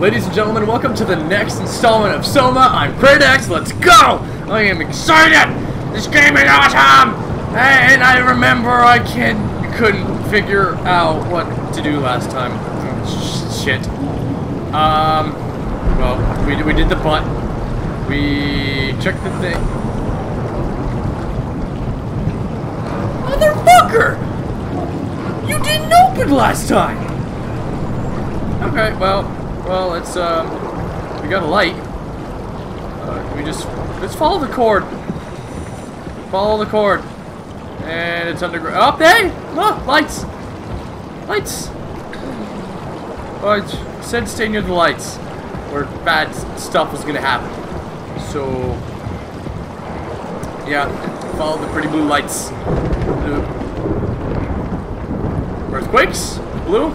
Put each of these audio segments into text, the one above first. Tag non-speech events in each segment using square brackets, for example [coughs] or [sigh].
Ladies and gentlemen, welcome to the next installment of Soma. I'm Kraedax. Let's go! I am excited! This game is awesome! And I remember I can't, couldn't figure out what to do last time. Shit. Um, well, we, we did the butt. We checked the thing. Motherfucker! You didn't open last time! Okay, well, well, it's, um, we got a light. Uh, we just, let's follow the cord. Follow the cord. And it's underground. Up there! Look, lights! Lights! Oh, it said stay near the lights. Where bad stuff was gonna happen. So, yeah, follow the pretty blue lights. Blue. Earthquakes? Blue?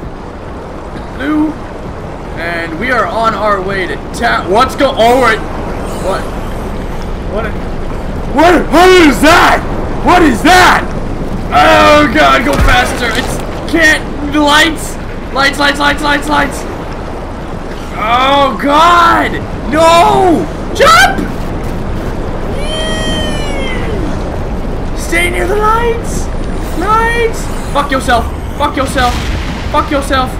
Blue? And we are on our way to town. What's go? Oh wait, what? What? What? What is that? What is that? Oh god, go faster! It's can't lights, lights, lights, lights, lights, lights. Oh god! No! Jump! Stay near the lights! Lights! Fuck yourself! Fuck yourself! Fuck yourself!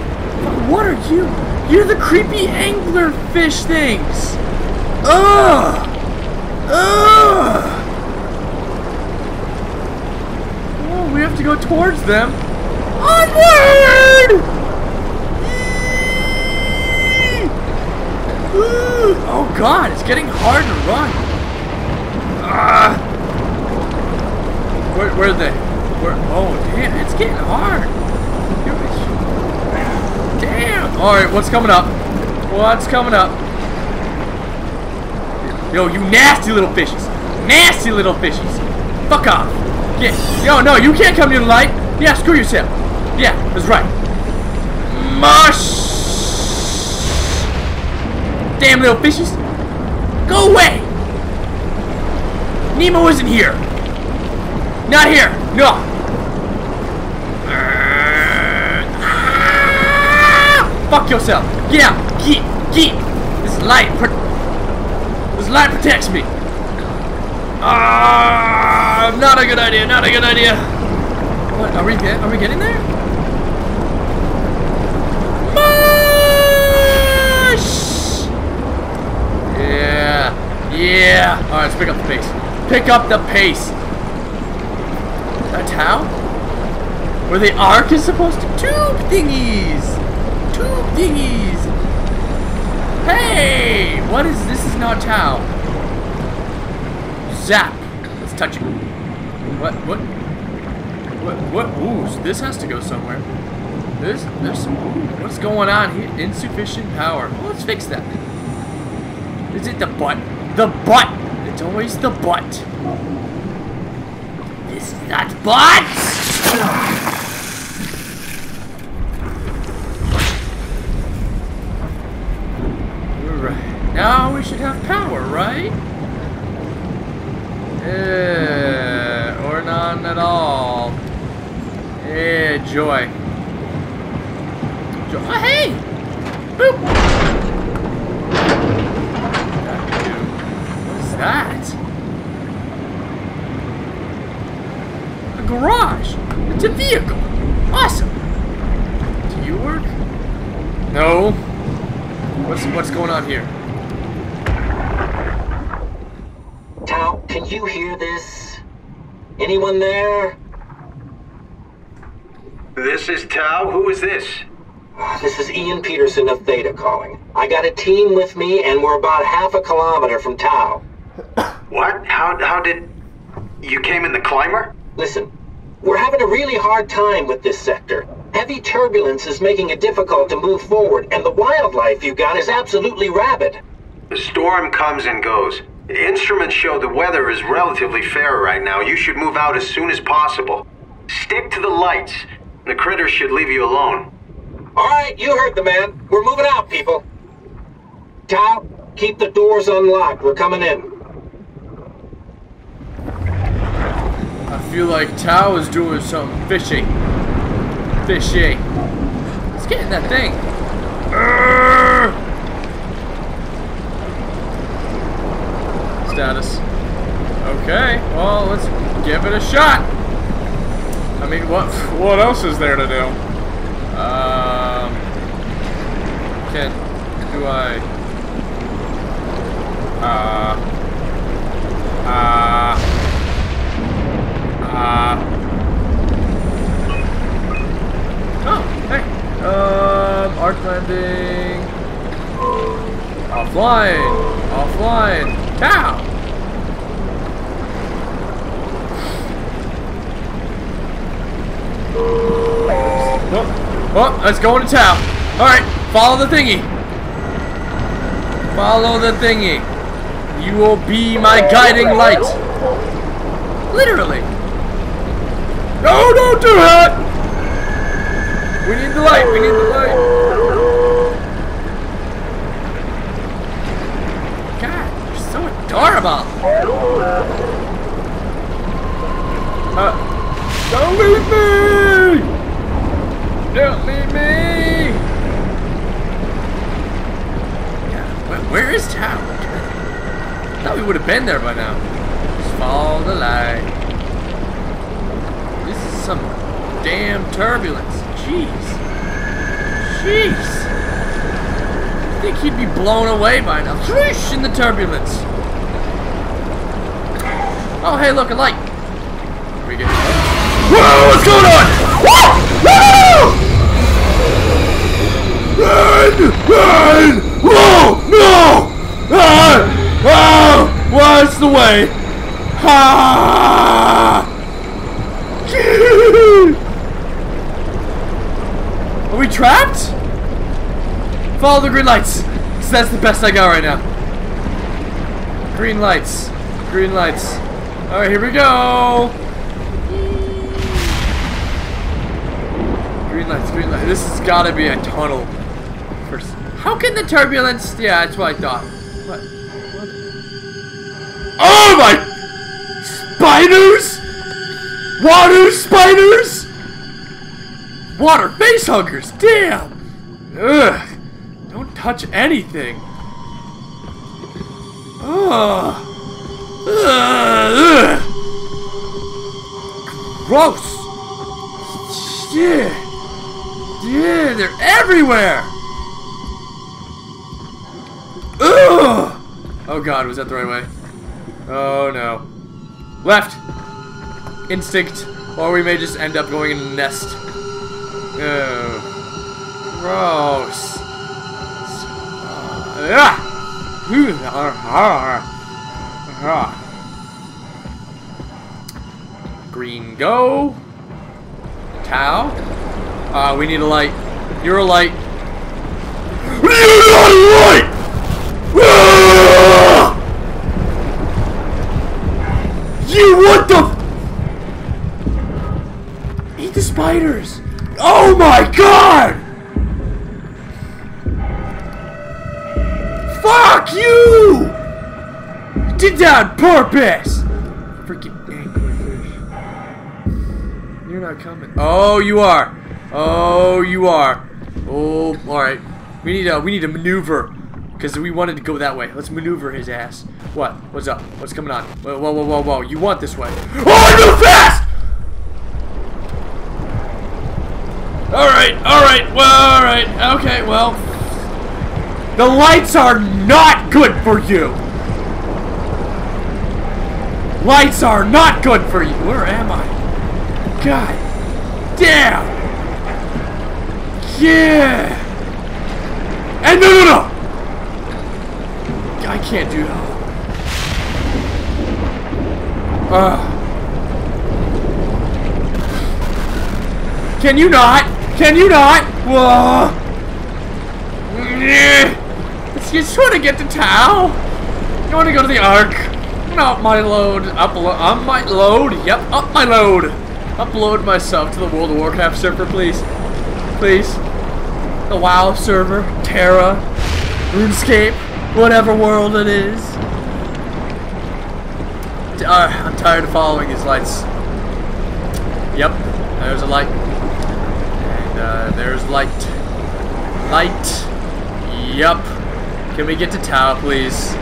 What are you? You're the creepy angler fish things! Ugh! Ugh! Oh, we have to go towards them. Onward! Oh god, it's getting hard to run. Ah! Where, where are they? Where? Oh, damn, it's getting hard. Alright, what's coming up? What's coming up? Yo, you nasty little fishes. Nasty little fishes. Fuck off. Get. Yo, no, you can't come near the light. Yeah, screw yourself. Yeah, that's right. Mush! Damn little fishes. Go away! Nemo isn't here. Not here. No. Ah! Fuck yourself. Get out. Get. Get. This light. This light protects me. Ah! Not a good idea. Not a good idea. What? Are we get? Are we getting there? Yeah. Yeah. Alright, let's pick up the pace. Pick up the pace. That's how? Where the Ark is supposed to tube thingies. Tube thingies. Hey! What is this? Is not Tau. Zap. Let's touch it. What? What? What? What? Ooh, this has to go somewhere. This, there's some. What's going on here? Insufficient power. Well, let's fix that. Is it the butt? The butt! It's always the butt. This is not butt! Right. Now we should have power, right? Yeah, or none at all. Yeah, joy. Joy. Oh, hey! Boop! that? A garage. It's a vehicle. Awesome. Do you work? No. What's what's going on here? Tau, can you hear this? Anyone there? This is Tau. Who is this? This is Ian Peterson of Theta calling. I got a team with me, and we're about half a kilometer from Tau. [coughs] What? How, how did... You came in the climber? Listen, we're having a really hard time with this sector. Heavy turbulence is making it difficult to move forward, and the wildlife you got is absolutely rabid. The storm comes and goes. The instruments show the weather is relatively fair right now. You should move out as soon as possible. Stick to the lights. The critters should leave you alone. All right, you heard the man. We're moving out, people. Tau, keep the doors unlocked. We're coming in. I feel like Tau is doing something fishy. Fishy. Let's get in that thing. Urgh! Status. Okay, well, let's give it a shot. I mean, what what else is there to do? Um, can do I? Uh, uh, uh. Oh, hey. Um, Ark landing. Offline. Offline. Cow. Oh, oh, let's go into town. All right, follow the thingy. Follow the thingy. You will be my guiding light. Literally. No, don't do that. We need the light. We need the light. God, you're so adorable. Uh, don't leave me! Don't leave me! Yeah, where, where is town? I thought we would have been there by now. Just follow the light. This is some damn turbulence. Jeez. Jeez. I think he'd be blown away by now. Whoosh in the turbulence. Oh, hey, look, a light. We get. Whoa, what's going on? Run! Run! Whoa! No! Ah! Ah! What's the way? Ah! Are we trapped? Follow the green lights. So that's the best I got right now. Green lights. Green lights. Alright, here we go. Green lights, green lights. This has got to be a tunnel. How can the turbulence... Yeah, that's what I thought. What? what? Oh my... Spiders? Water spiders? Water face huggers, damn! Ugh. Don't touch anything. Ugh. Ugh. Gross. Yeah. Yeah, they're everywhere. Oh god, was that the right way? Oh no. Left. Instinct. Or we may just end up going in a nest. Ew. Gross. Ah! [laughs] Green go. Tau. Uh, we need a light. You're a light. You're not a light! Ah! You what the? Eat the spiders. Oh my god! Fuck you! Did that on purpose! Freaking angry. You're not coming. Oh, you are. Oh, you are. Oh, alright. We need a we need a maneuver. Because we wanted to go that way. Let's maneuver his ass. What? What's up? What's coming on? Whoa, whoa, whoa, whoa, whoa. You want this way. Oh, I move fast! Alright, alright, well, alright. Okay, well. The lights are not good for you! Lights are not good for you! Where am I? God damn! Yeah! And no, no, no! I can't do that. Uh. Can you not? Can you not? Whoa! You just want to get to Tau? You want to go to the Ark? Not my load. Upload. On my load. Yep. Up my load. Upload myself to the World of Warcraft server, please. Please. The WoW server. Terra. RuneScape. Whatever world it is. Uh, I'm tired of following these lights. Yep. There's a light. And uh, there's light. Light. Yep. Can we get to Tau, please?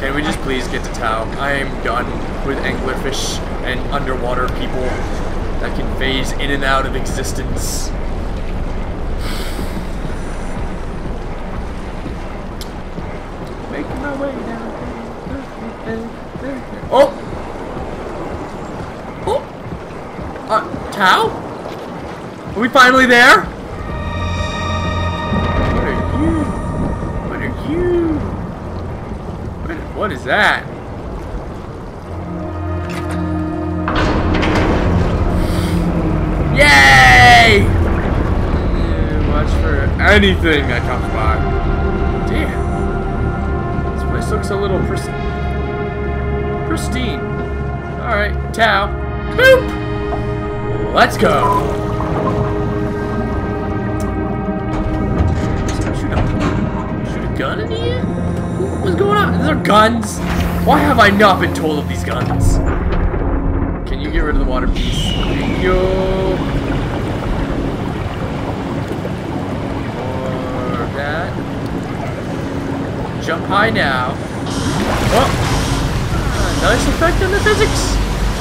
Can we just please get to Tau? I am done with anglerfish and underwater people that can phase in and out of existence. Making my way down. Oh! Oh! Uh, Tau? Are we finally there? What are you? What are you? What, what is that? Yay! Yeah, watch for anything that comes by. A little pris pristine. Alright, Tau. Boop! Let's go! Shoot a, shoot a gun in here? What's going on? Is there guns? Why have I not been told of these guns? Can you get rid of the water piece? Thank you. Jump high now. Oh! Nice effect on the physics.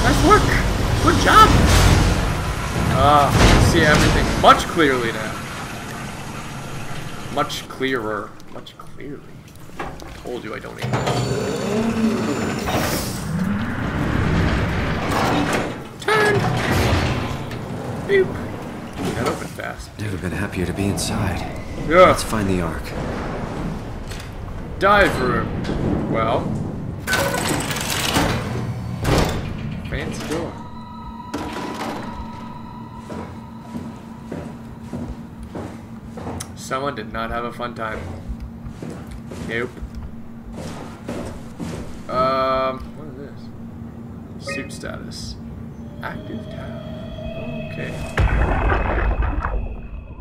Nice work. Good job. Ah, see everything much clearly now. Much clearer. Much clearly. Told you I don't English. Turn. Boop. That opened fast. Never been happier to be inside. Yeah. Let's find the Ark. Dive room. Well. Fancy door. Someone did not have a fun time. Nope. Um, what is this? Suit status. Active tab. Okay.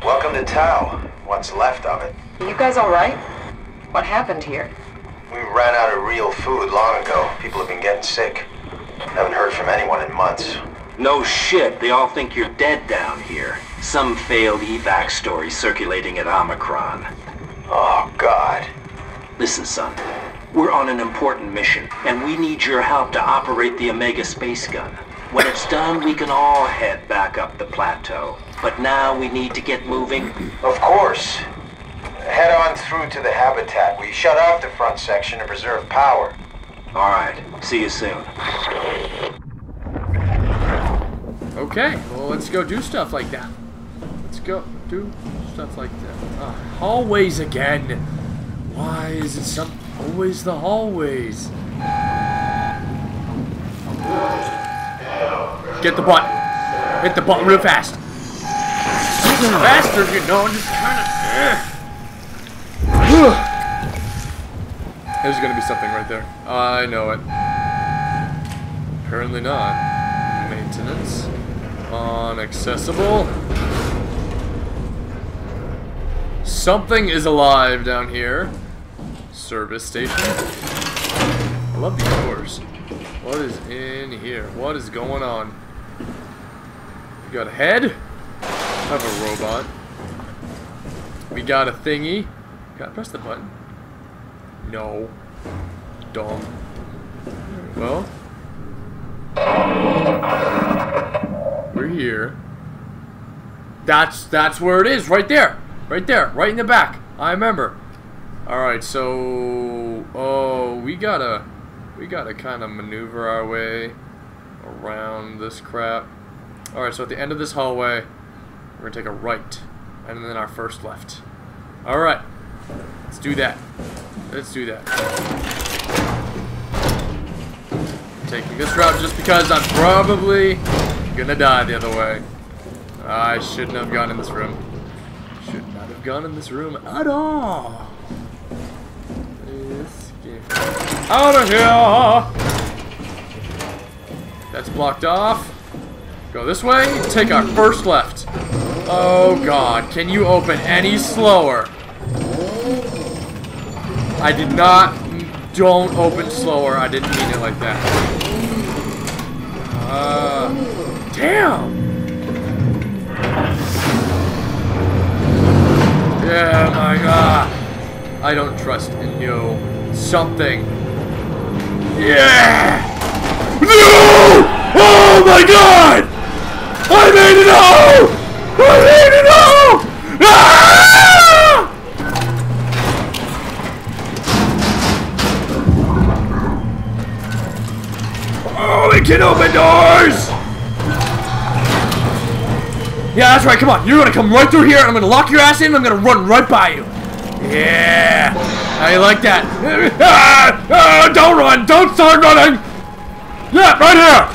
Welcome to Tau. What's left of it. You guys all right? What happened here? We ran out of real food long ago. People have been getting sick. Haven't heard from anyone in months. No shit, they all think you're dead down here. Some failed evac story circulating at Omicron. Oh, God. Listen, son. We're on an important mission, and we need your help to operate the Omega space gun. When it's done, we can all head back up the plateau. But now we need to get moving. Of course. Head on through to the habitat. We shut off the front section to preserve power. All right, see you soon. Okay, well, let's go do stuff like that. Let's go do stuff like that. Uh, hallways again. Why is it some always the hallways? Get the button. Hit the button real fast. Faster, you know, just kind of. There's gonna be something right there. I know it. Apparently not. Maintenance. On accessible. Something is alive down here. Service station. I love these doors. What is in here? What is going on? We got a head. I have a robot. We got a thingy. Gotta press the button. No. Dumb. Well. We're here. That's that's where it is, right there. Right there, right in the back. I remember. Alright, so oh we gotta we gotta kinda maneuver our way around this crap. Alright, so at the end of this hallway, we're gonna take a right. And then our first left. Alright. Let's do that. Let's do that. Taking this route just because I'm probably gonna die the other way. I shouldn't have gone in this room. Should not have gone in this room at all. Out of here! That's blocked off. Go this way. Take our first left. Oh god, can you open any slower? I did not. Don't open slower. I didn't mean it like that. Uh, damn. Yeah, my god. I don't trust in you. Something. Yeah! No! Oh my god! I made it all! I made it all! Ah! Can open doors! Yeah, that's right, come on. You're gonna come right through here, and I'm gonna lock your ass in, and I'm gonna run right by you. Yeah! How you like that? [laughs] Ah! Ah, don't run! Don't start running! Yeah, right here!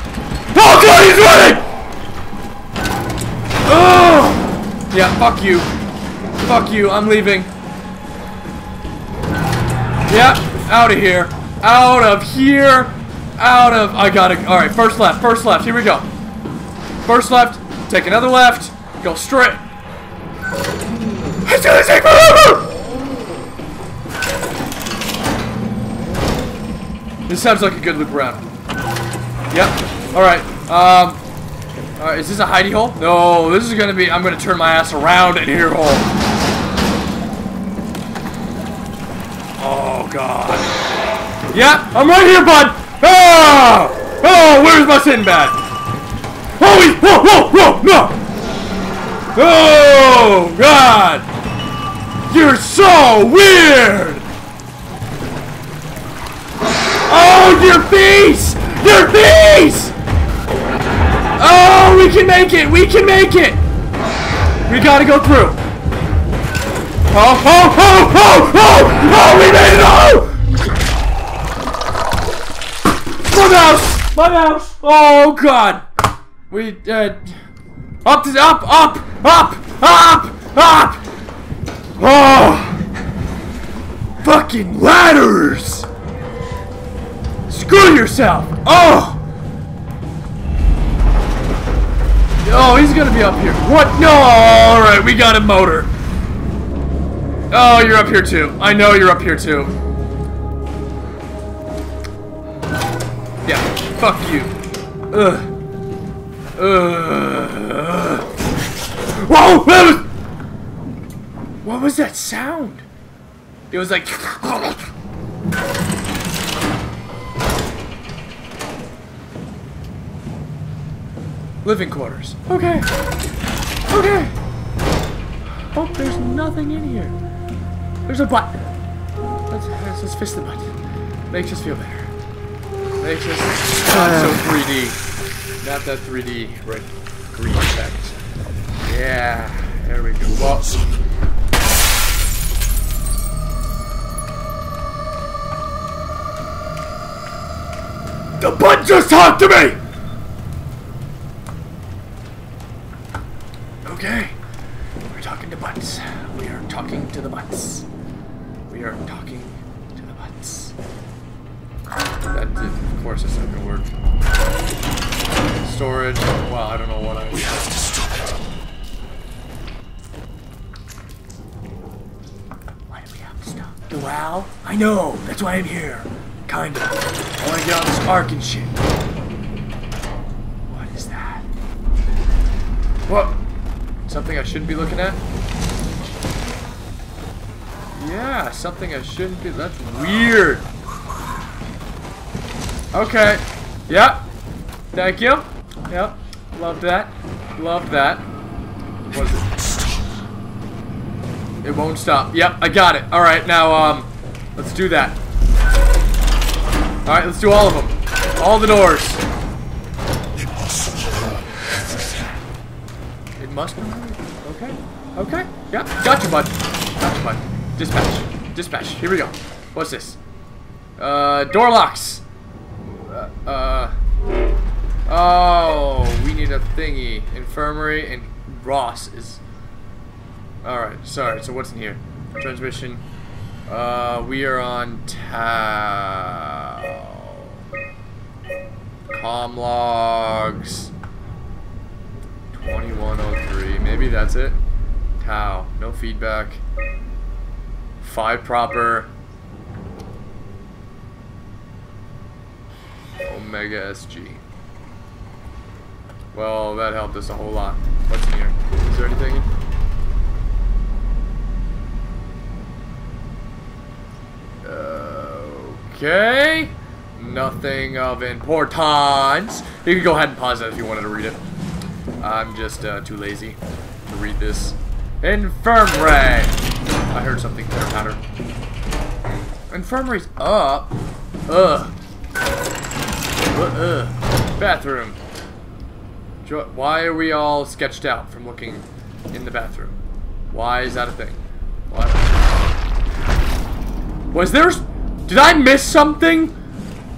Oh god, he's running! Oh! Yeah, fuck you. Fuck you, I'm leaving. Yeah, out of here. Out of here. Out of... I got it. Alright, first left, first left. Here we go. First left, take another left, go straight. It's gonna take forever! This sounds like a good loop around. Yep. Alright. Um. Alright, is this a hidey hole? No, this is gonna be. I'm gonna turn my ass around in here hole. Oh, God. Yeah, I'm right here, bud! Ah! Oh, where's my Sinbad? Oh, he's. Whoa, whoa, whoa, no! Oh, God! You're so weird! Oh, your face! Your face! Oh, we can make it! We can make it! We gotta go through. Oh, oh, oh, oh, oh! Oh, we made it! Oh! My mouse! My mouse! Oh, God! We, uh... Up, to, up, up, up, up, up! Oh! Fucking ladders! Screw yourself! Oh! Oh, he's gonna be up here. What? No! Alright, we got a motor. Oh, you're up here too. I know you're up here too. Yeah, fuck you. Ugh. Ugh. Whoa! Was... What was that sound? It was like... Living quarters. Okay. Okay. Oh, there's nothing in here. There's a button. Let's, let's, let's fist the button. Makes us feel better. Not so 3D. Not that 3D red green effect. Yeah. There we go. Well, the butt just talked to me! Okay. We're talking to butts. We are talking to the butts. We are talking. That did, of course, it's not gonna work. Storage. Well, I don't know what I. We have to stop it. Why do we have to stop? The WAU? I know. That's why I'm here. Kind of. I want to get on this Ark and shit. What is that? What? Something I shouldn't be looking at? Yeah, something I shouldn't be. That's weird. Okay. Yep. Thank you. Yep. Love that. Love that. What is it? It won't stop. Yep, I got it. Alright, now, um, let's do that. Alright, let's do all of them. All the doors. It must be. Okay. Okay. Yeah. Gotcha, bud. Gotcha, bud. Dispatch. Dispatch. Here we go. What's this? Uh, door locks. Oh, we need a thingy. Infirmary and Ross is. Alright, sorry. So what's in here? Transmission. Uh, we are on Tau. Com logs. 2103. Maybe that's it. Tau. No feedback. 5 proper. Omega SG. Well, that helped us a whole lot. What's in here? Is there anything? Okay. Nothing of importance. You can go ahead and pause that if you wanted to read it. I'm just uh, too lazy to read this. Infirmary! I heard something pitter patter. Infirmary's up. Ugh. Ugh. Bathroom. Jo- Why are we all sketched out from looking in the bathroom? Why is that a thing? What? Was there? Did I miss something?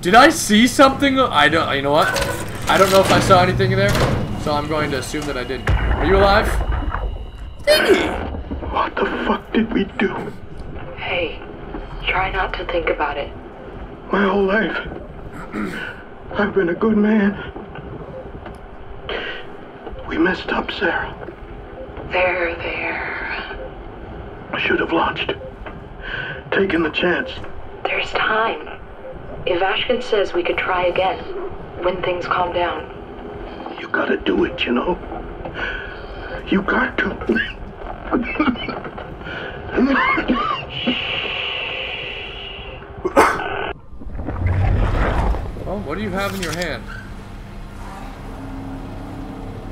Did I see something? I don't. You know what? I don't know if I saw anything in there, so I'm going to assume that I didn't. Are you alive? Thingy. What the fuck did we do? Hey, try not to think about it. My whole life. [clears throat] I've been a good man. We messed up, Sarah. There, there. I should have launched. Taken the chance. There's time. If Ashkin says we could try again, when things calm down. You gotta do it, you know. You got to. Well, what do you have in your hand?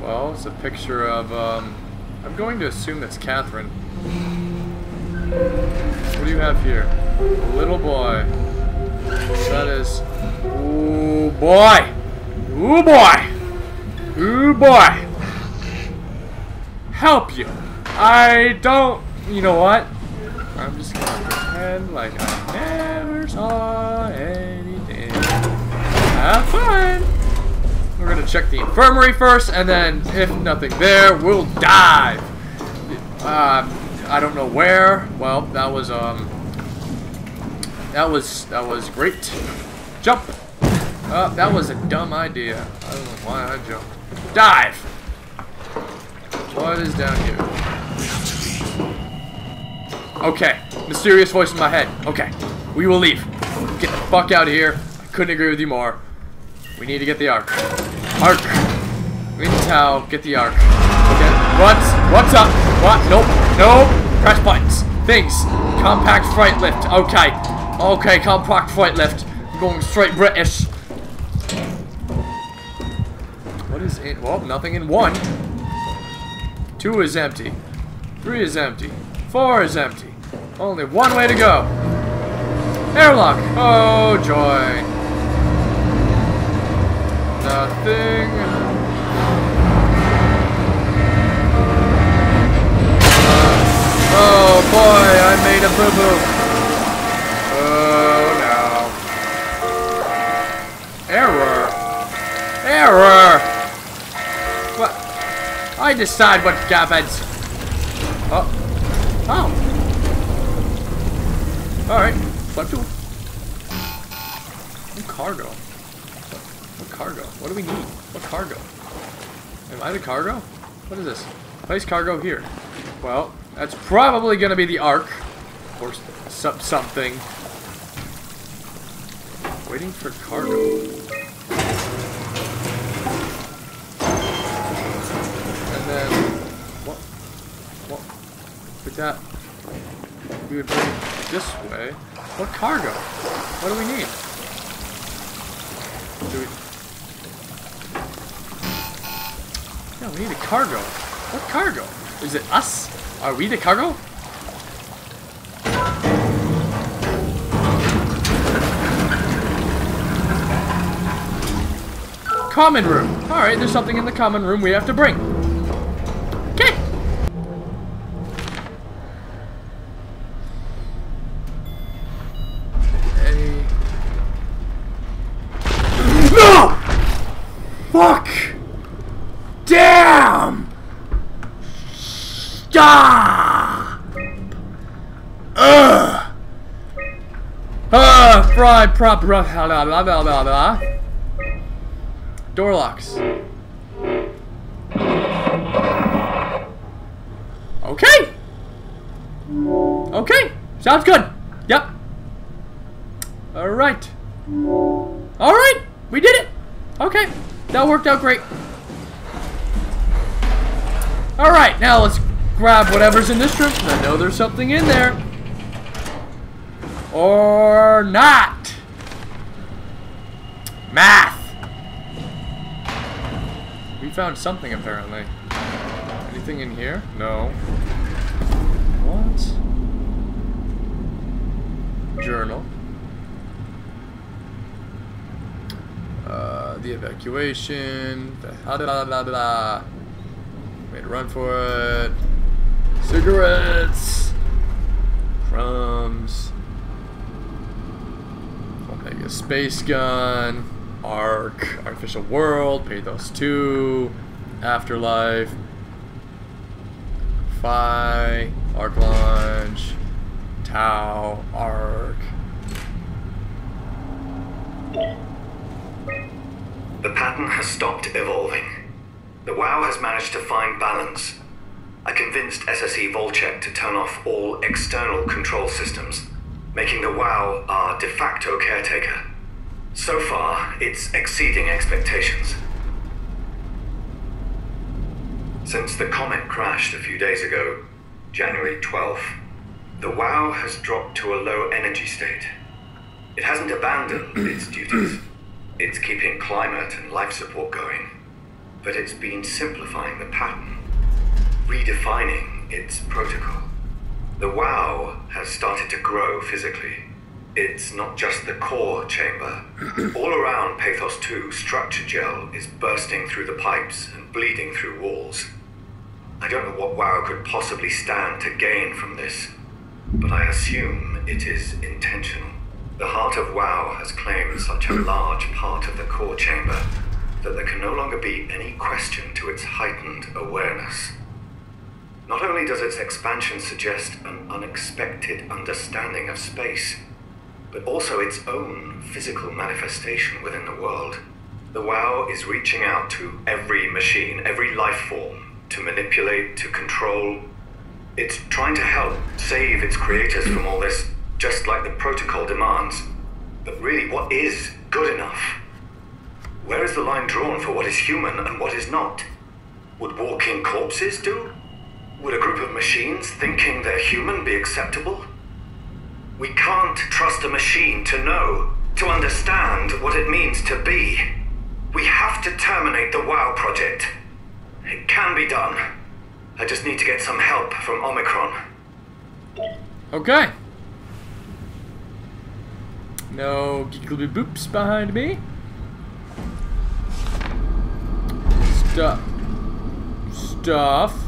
Well, it's a picture of, um, I'm going to assume that's Catherine. What do you have here? A little boy. That is, ooh boy! Ooh boy! Ooh boy! Help you! I don't, you know what? I'm just gonna pretend like I never saw anything. Have fun! We're gonna check the infirmary first, and then if nothing there, we'll dive. Uh, I don't know where. Well, that was um, that was that was great. Jump. Uh, that was a dumb idea. I don't know why I jumped. Dive. What is down here? Okay, mysterious voice in my head. Okay, we will leave. Get the fuck out of here. I couldn't agree with you more. We need to get the Ark. Ark. We need to get the Ark. Okay. What's what's up? What? Nope. Nope. Press buttons. Things. Compact freight lift. Okay. Okay. Compact freight lift. I'm going straight British. What is it? Well, nothing in one. Two is empty. Three is empty. Four is empty. Only one way to go. Airlock. Oh joy. Nothing. Uh, oh boy, I made a boo boo. Oh no. Error. Error. What? I decide what happens. Oh. Oh. Alright. Tool. New cargo. What cargo? What do we need? What cargo? Am I the cargo? What is this? Place cargo here. Well, that's probably gonna be the Ark. Or some something. Waiting for cargo. And then what what with that we would bring this way. What cargo? What do we need? Do we we need a cargo. What cargo? Is it us? Are we the cargo? Common room. Alright, there's something in the common room we have to bring. Fried prop blah blah blah blah blah blah. Door locks. Okay. Okay. Sounds good. Yep. All right. All right. We did it. Okay. That worked out great. All right. Now let's grab whatever's in this room. I know there's something in there. Or not. Math! We found something apparently. Anything in here? No. What? Journal. Uh, the evacuation. The da da da da da. Made a run for it. Cigarettes. Crumbs. Space Gun. Ark. Artificial World. Pathos 2. Afterlife. Phi. Ark Launch. Tau. Ark. The pattern has stopped evolving. The WAU has managed to find balance. I convinced SSE Volchek to turn off all external control systems, making the WAU our de facto caretaker. So far, it's exceeding expectations. Since the comet crashed a few days ago, January 12th, the WAU has dropped to a low energy state. It hasn't abandoned [clears throat] its duties. It's keeping climate and life support going, but it's been simplifying the pattern, redefining its protocol. The WAU has started to grow physically. It's not just the core chamber. [clears throat] All around Pathos 2, structure gel is bursting through the pipes and bleeding through walls. I don't know what WAU could possibly stand to gain from this, but I assume it is intentional. The heart of WAU has claimed such a large part of the core chamber that there can no longer be any question to its heightened awareness. Not only does its expansion suggest an unexpected understanding of space, but also its own physical manifestation within the world. The WAU is reaching out to every machine, every life form, to manipulate, to control. It's trying to help save its creators from all this just like the protocol demands. But really, what is good enough? Where is the line drawn for what is human and what is not? Would walking corpses do? Would a group of machines thinking they're human be acceptable? We can't trust a machine to know, to understand what it means to be. We have to terminate the WAU project. It can be done. I just need to get some help from Omicron. Okay. No giggly boops behind me. Stuff. Stuff.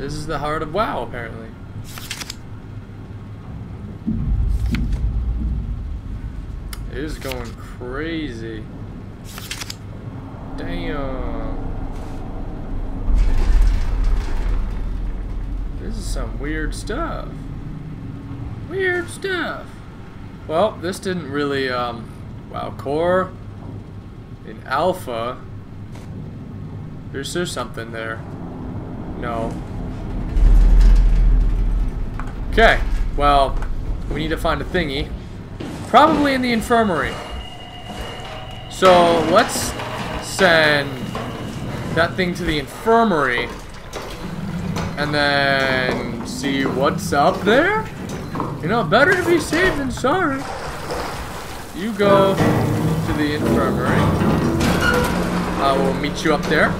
This is the heart of WAU, apparently. It is going crazy. Damn. This is some weird stuff. Weird stuff. Well, this didn't really, um, wow, core in alpha. There's, there's something there. No. Okay, well, we need to find a thingy. Probably in the infirmary. So, let's send that thing to the infirmary. And then see what's up there? You know, better to be safe than sorry. You go to the infirmary. I will meet you up there.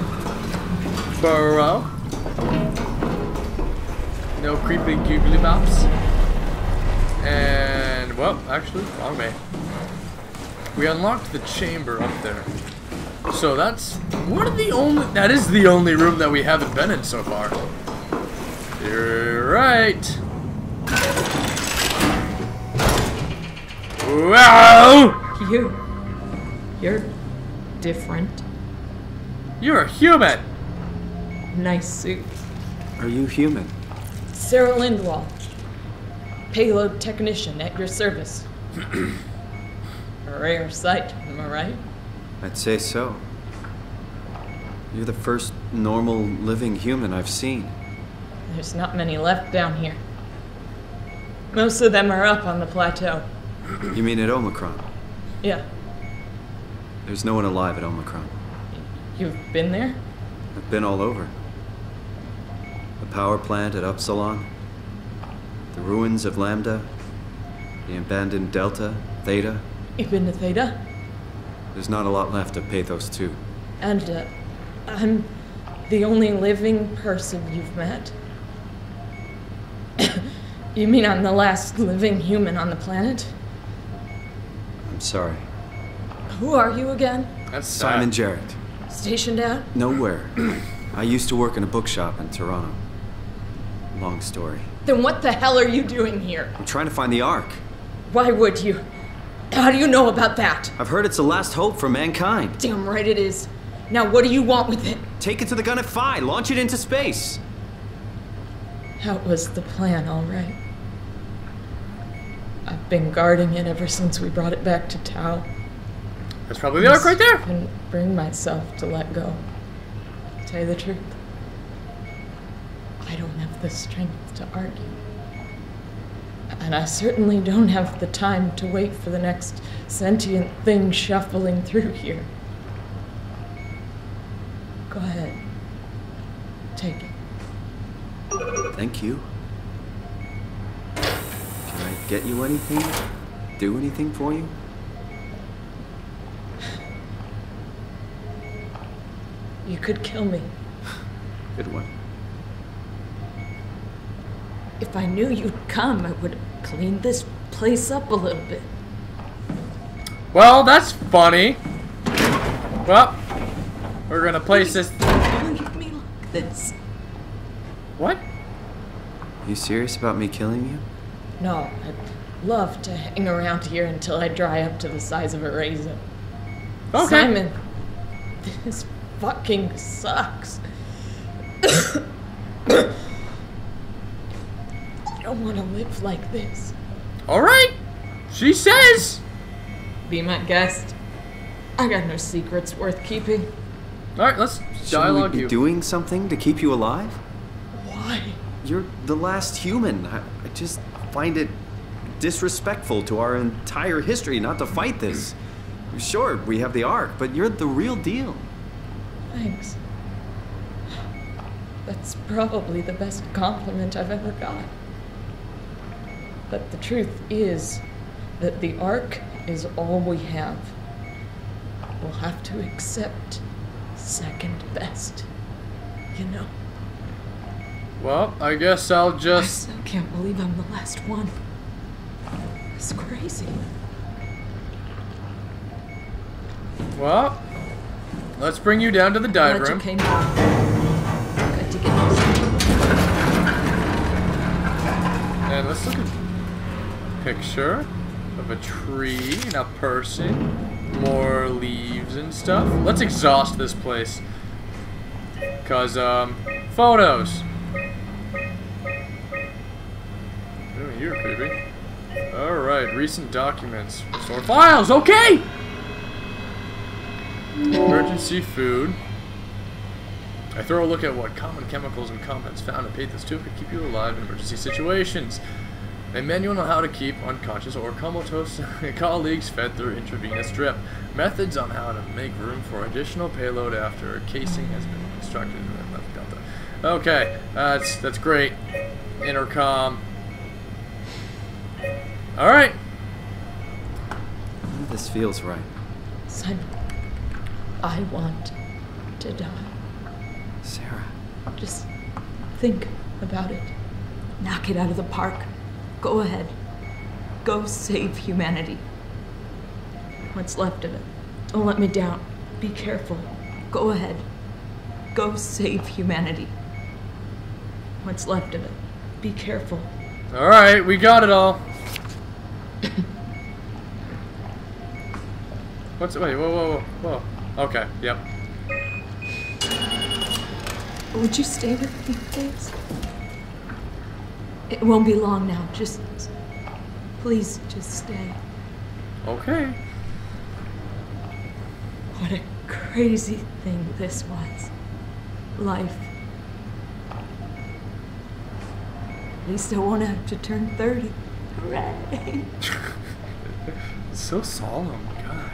Burrow. No creepy googly bops. And, well, actually, wrong way. We unlocked the chamber up there. So that's one of the only, that is the only room that we haven't been in so far. You're right. Wow! You. You're different. You're a human! Nice suit. Are you human? Sarah Lindwall. Payload technician at your service. [clears throat] a rare sight, am I right? I'd say so. You're the first normal living human I've seen. There's not many left down here. Most of them are up on the plateau. [clears throat] You mean at Omicron? Yeah, There's no one alive at Omicron. you've been there? I've been all over. The power plant at Upsilon, the ruins of Lambda, the abandoned Delta, Theta. You been to Theta? There's not a lot left of Pathos 2. And uh, I'm the only living person you've met. [coughs] you mean I'm the last living human on the planet? I'm sorry. Who are you again? That's Simon sad. Jarrett. Stationed out? Nowhere. [coughs] I used to work in a bookshop in Toronto. Long story. Then what the hell are you doing here? I'm trying to find the Ark. Why would you? How do you know about that? I've heard it's the last hope for mankind. Damn right it is. Now what do you want with it? Take it to the Gun at Phi. Launch it into space. That was the plan, all right. I've been guarding it ever since we brought it back to Tau. That's probably the Ark right there. I couldn't bring myself to let go. To tell you the truth, I don't have the strength to argue. And I certainly don't have the time to wait for the next sentient thing shuffling through here. Go ahead. Take it. Thank you. Can I get you anything? Do anything for you? You could kill me. Good one. If I knew you'd come, I would have cleaned this place up a little bit. Well, that's funny. Well, we're gonna place this. Leave me like this. What? You serious about me killing you? No, I'd love to hang around here until I dry up to the size of a raisin. Okay. Simon, this fucking sucks. [coughs] [coughs] I don't want to live like this. All right. She says. Be my guest. I got no secrets worth keeping. All right, let's dialogue Shouldn't we be you. doing something to keep you alive? Why? You're the last human. I, I just find it disrespectful to our entire history not to fight this. Sure, we have the Ark, but you're the real deal. Thanks. That's probably the best compliment I've ever got. But the truth is that the Ark is all we have. We'll have to accept second best. You know? Well, I guess I'll just. I still can't believe I'm the last one. It's crazy. Well, let's bring you down to the dive room. came by. Good to get. And let's look at picture of a tree and a person, more leaves and stuff. Let's exhaust this place. Cause um, photos. Oh, you're creepy. All right, recent documents, restore files. Okay. Emergency food. I throw a look at what common chemicals and compounds found in Pathos 2 could keep you alive in emergency situations. A manual on how to keep unconscious or comatose [laughs] colleagues fed through intravenous drip. Methods on how to make room for additional payload after casing has been constructed. Delta. Okay, that's that's great. Intercom. All right. This feels right. Simon, I want to die. Sarah. Just think about it. Knock it out of the park. Go ahead. Go save humanity. What's left of it. Don't let me down. Be careful. Go ahead. Go save humanity. What's left of it. Be careful. All right, we got it all. [coughs] What's it? wait? Whoa, whoa, whoa, whoa. Okay, yep. Would you stay with me, please? It won't be long now. Just. Please, just stay. Okay. What a crazy thing this was. Life. At least I won't have to turn 30. Hooray! [laughs] So solemn. God.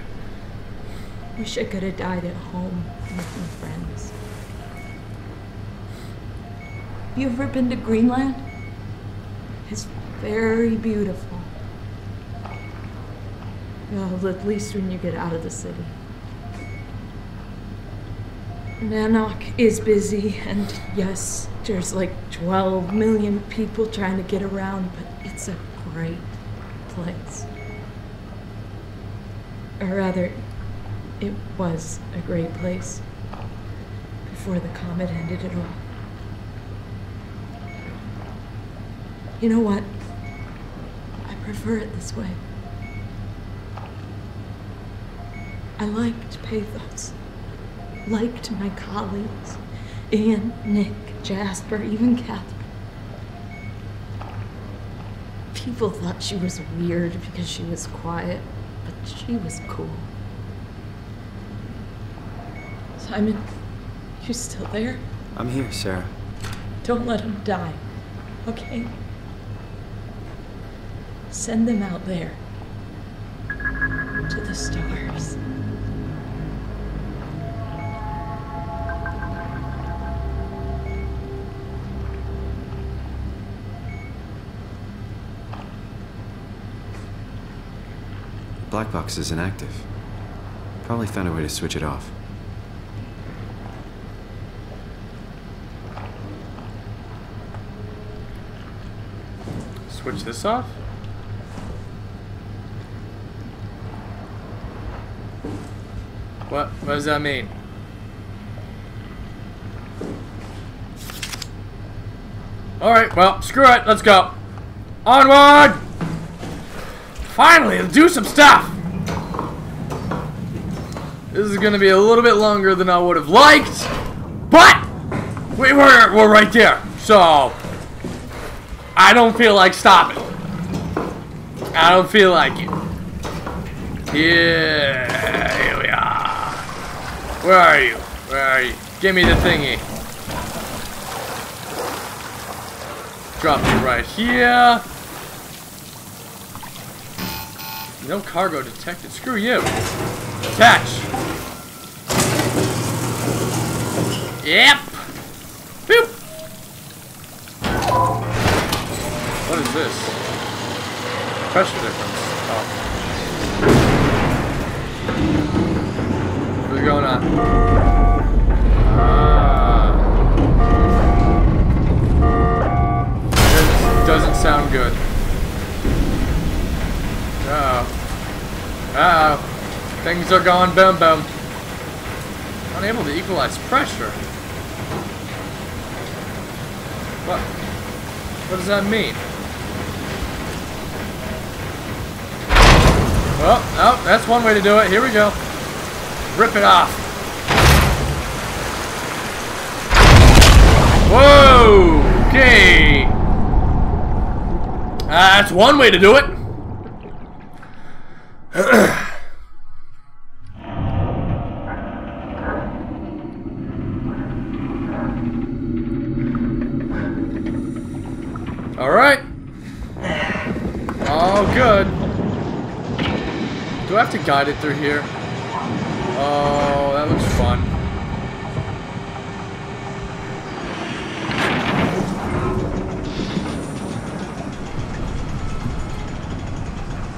Wish I could have died at home with my friends. Have you ever been to Greenland? It's very beautiful. Well, at least when you get out of the city. Nanoc is busy, and yes, there's like 12 million people trying to get around, but it's a great place. Or rather, it was a great place before the comet ended it all. You know what? I prefer it this way. I liked Pathos. Liked my colleagues. Ian, Nick, Jasper, even Catherine. People thought she was weird because she was quiet, but she was cool. Simon, you still there? I'm here, Sarah. Don't let him die, okay? Send them out there. To the stars. Black box is inactive. Probably found a way to switch it off. Switch this off? What? What does that mean? Alright, well, screw it. Let's go. Onward! Finally, let's do some stuff! This is gonna be a little bit longer than I would have liked, but we were, we're right there. So, I don't feel like stopping. I don't feel like it. Yeah. Where are you? Where are you? Give me the thingy. Drop it right here. No cargo detected. Screw you. Attach. Yep. Boop. What is this? Pressure difference. Oh. Doesn't sound good. Uh oh. Uh oh. Things are going boom boom. Unable to equalize pressure. What? What does that mean? Well, oh, that's one way to do it. Here we go. Rip it off. Whoa! Okay. Uh, that's one way to do it. [clears throat] All right. All good. Do I have to guide it through here? Oh, that looks fun.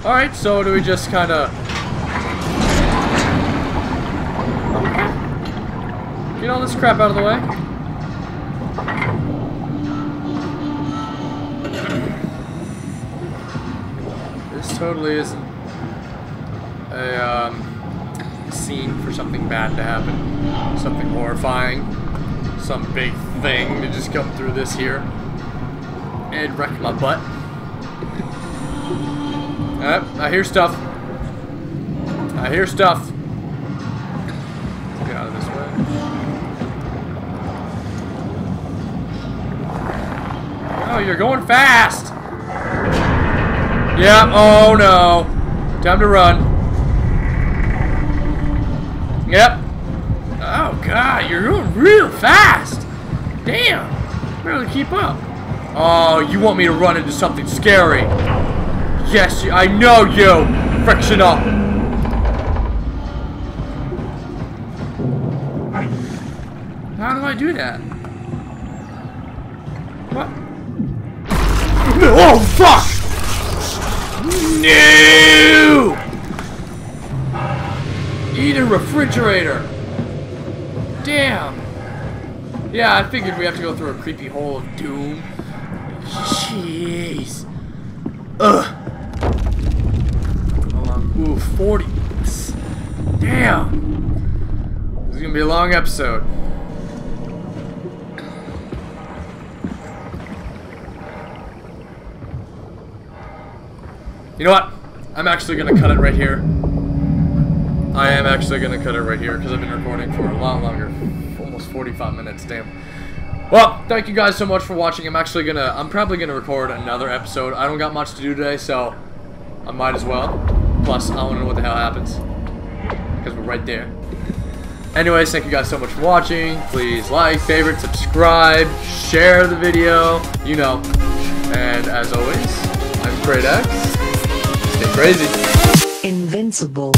Alright, so do we just kind of... Get all this crap out of the way. This totally isn't a um, scene for something bad to happen. Something horrifying. Some big thing to just come through this here. And wreck my butt. Uh, I hear stuff. I hear stuff. Get out of this way. Oh, you're going fast! Yeah, oh no. Time to run. Yep. Oh god, you're going real fast. Damn. Barely keep up. Oh, you want me to run into something scary. Yes, I know you. Frictional. How do I do that? What? Oh, fuck! No! Eat a refrigerator. Damn. Yeah, I figured we have to go through a creepy hole of doom. Jeez. Ugh. Ooh, 40. Damn. This is gonna be a long episode. You know what? I'm actually gonna cut it right here. I am actually gonna cut it right here because I've been recording for a lot longer. Almost 45 minutes, damn. Well, thank you guys so much for watching. I'm actually gonna, I'm probably gonna record another episode. I don't got much to do today, so I might as well. Plus, I wanna know what the hell happens. Because we're right there. Anyways, thank you guys so much for watching. Please like, favorite, subscribe, share the video, you know. And as always, I'm Kraedax. Stay crazy. Invincible.